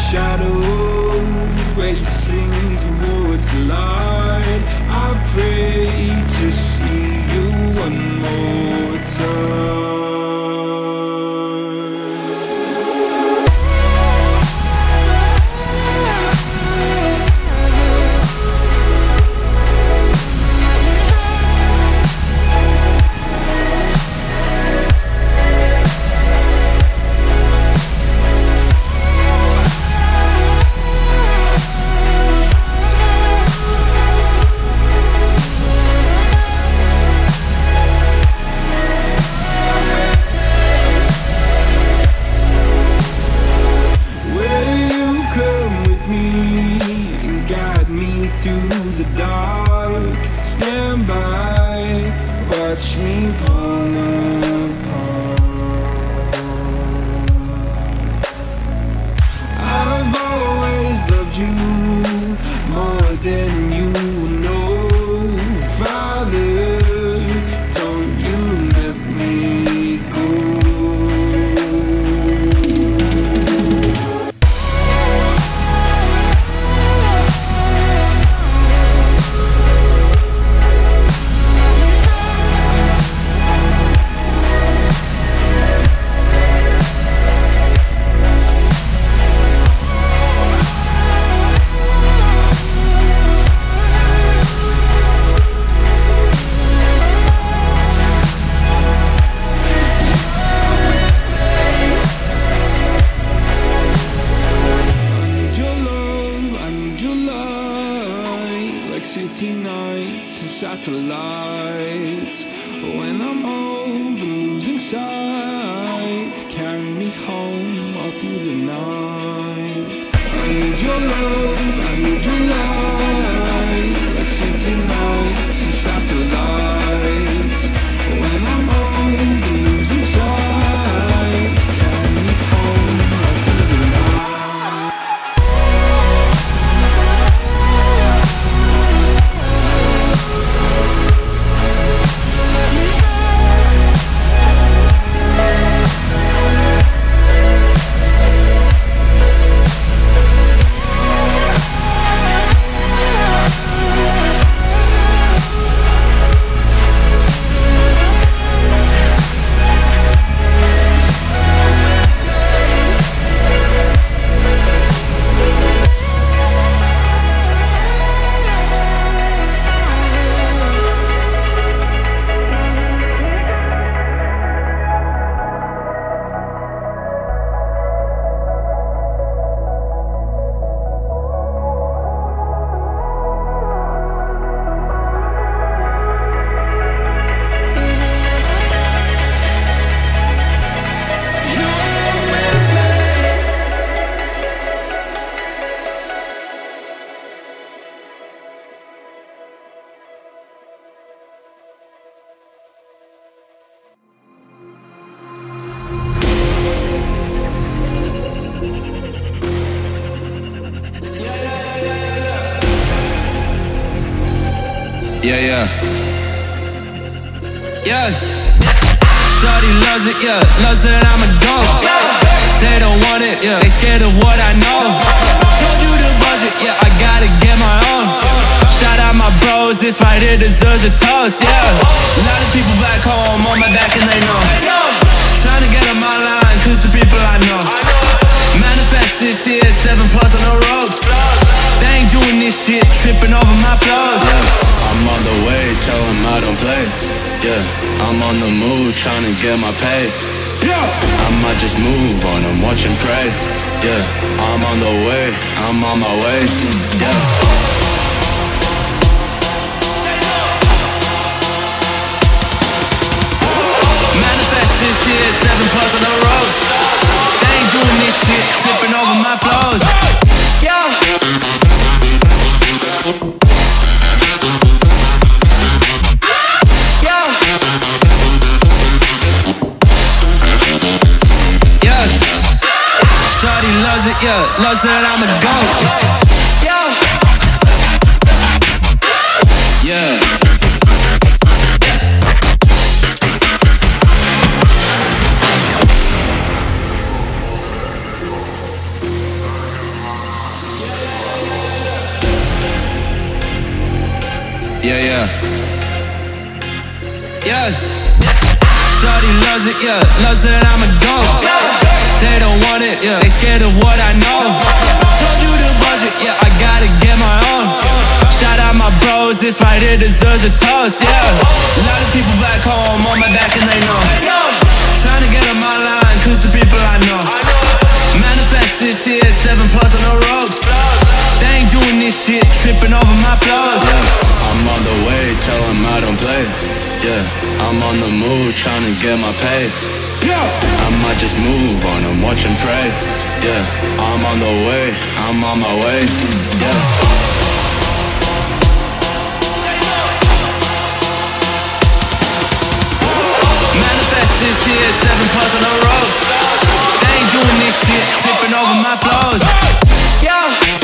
out like a shadow, racing towards the light. I pray to see you one more time. Yeah, yeah. Yeah. Shorty loves it, yeah. Loves that I'm a dog. They don't want it, yeah. They scared of what I know. Told you the budget, yeah. I gotta get my own. Shout out my bros, this right here deserves a toast, yeah. A lot of people back home on my back and they know. Trying to get on my line, cause the people I know. Manifest this year, seven plus on the ropes. They ain't doing this shit, tripping over my flows. I'm on the way, tell 'em I don't play. Yeah, I'm on the move, trying to get my pay. Yeah, I might just move on 'em, watch 'em pray. Yeah, I'm on the way, I'm on my way. Yeah. Manifest this year, seven plus on the ropes. They ain't doing this shit, tripping over my flows. Yeah. Yeah. Yeah, yeah. Yeah. Shawty loves it, yeah. Loves that I'm a goat. They don't want it, yeah. They scared of what I know. Told you the budget, yeah. I gotta get my own. Shout out my bros, this right here deserves a toast, yeah. A lot of people back home on my back and they know. Trying to get on my line, cause the people I know. Manifest this year, seven plus on the ropes. They ain't doing this shit, tripping over my flows. I'm on the way, tell 'em I don't play. Yeah, I'm on the move, trying to get my pay. Yeah. I might just move on 'em, watch 'em pray. Yeah, I'm on the way, I'm on my way. Yeah. Manifest this year, seven plus on the ropes. They ain't doing this shit, tripping over my flows. Yeah.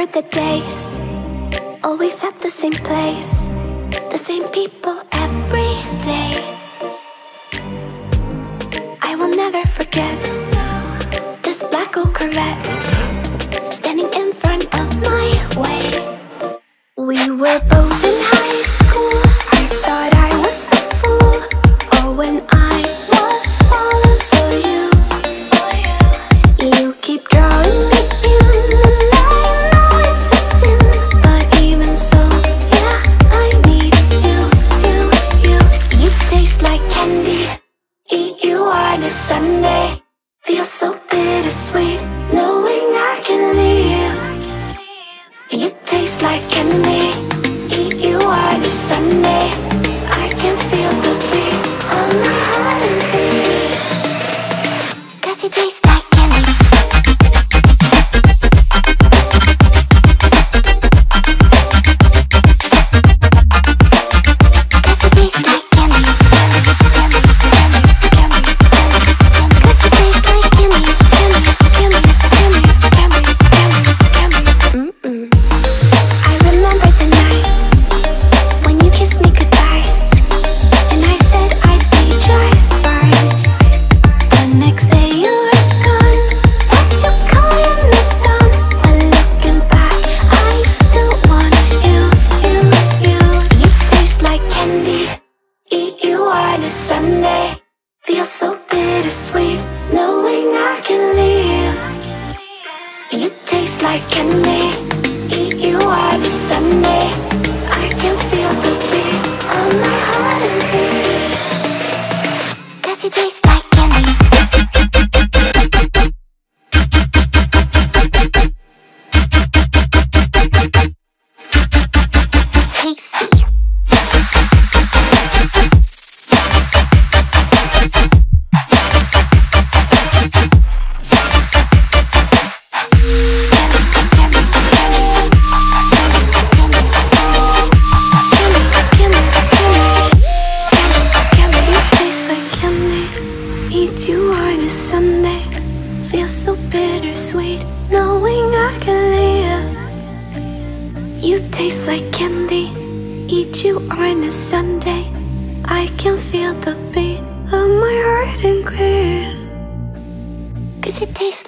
Remember the days, always at the same place, the same people a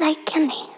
like candy.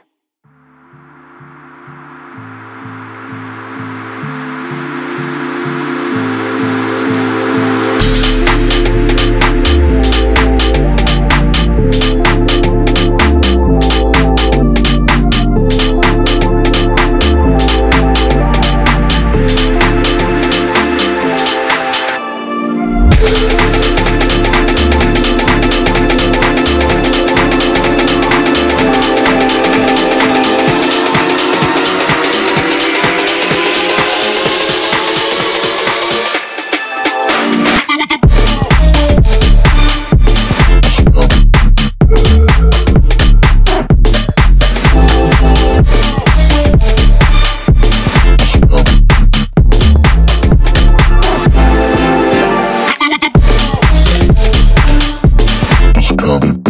problem.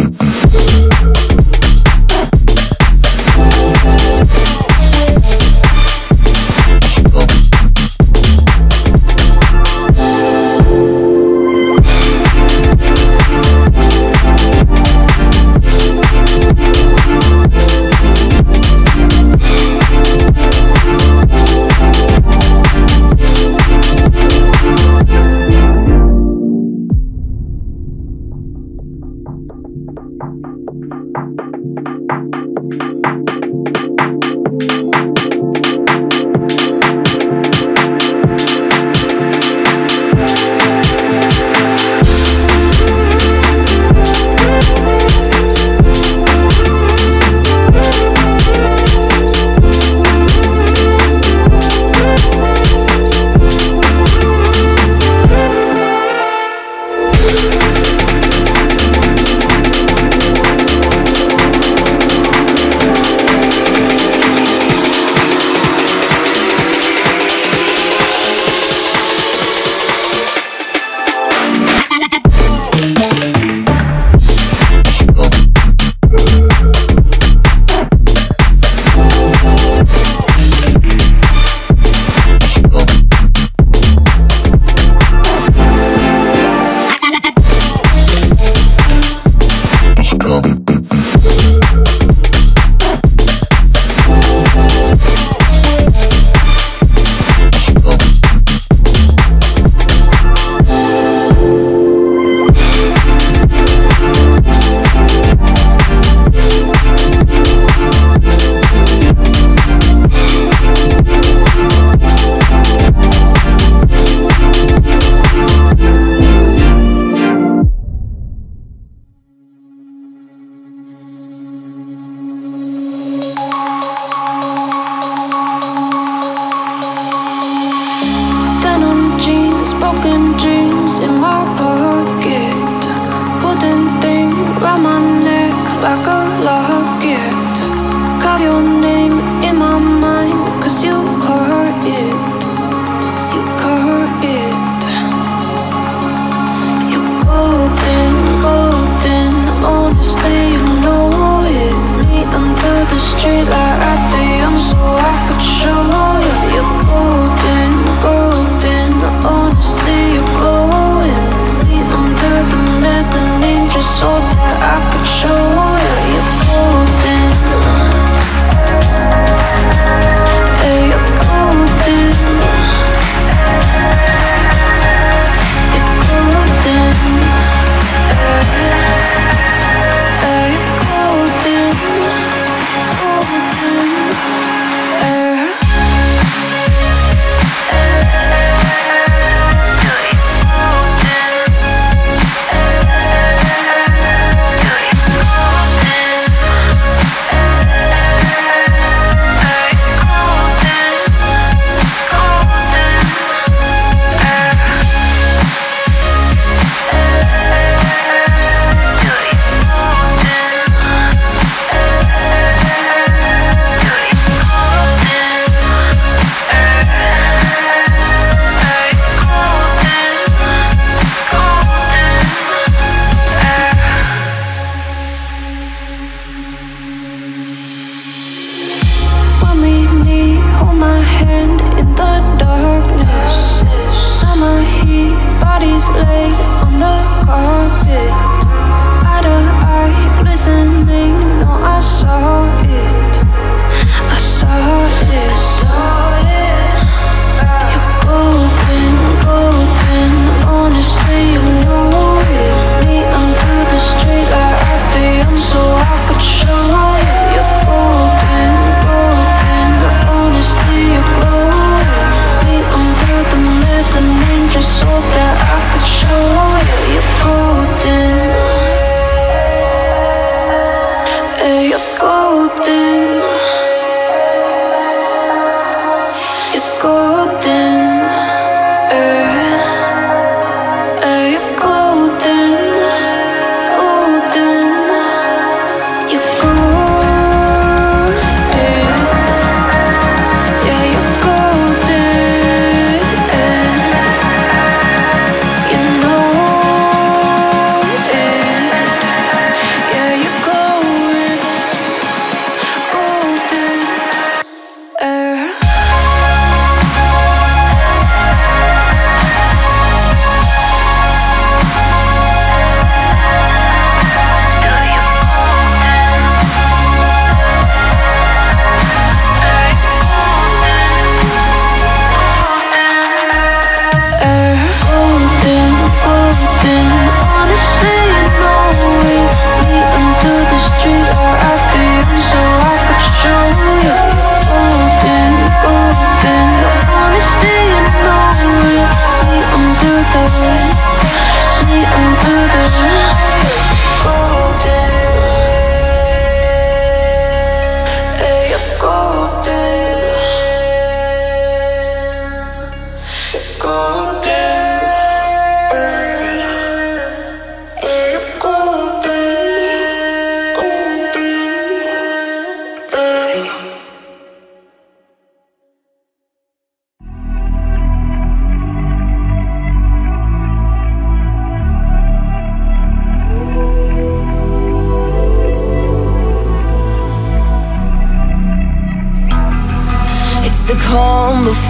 like a locket. Carve your name in my mind, cause you the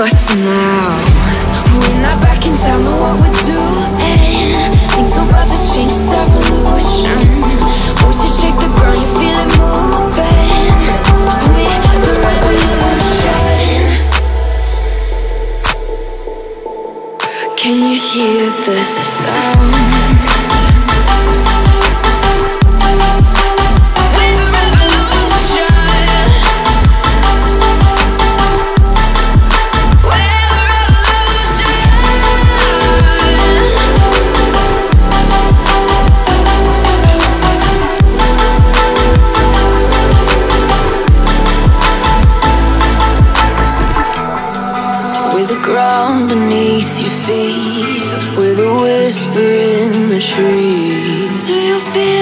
Us now. We're not back in town, know what we're doing. Things are about to change, it's evolution. Voices shake the ground, you feel it moving. We're the revolution. Can you hear the sound? Feel